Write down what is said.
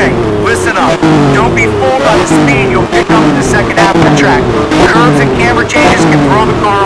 Okay, listen up. Don't be fooled by the speed you'll pick up in the second half of the track. Curves and camera changes can throw the car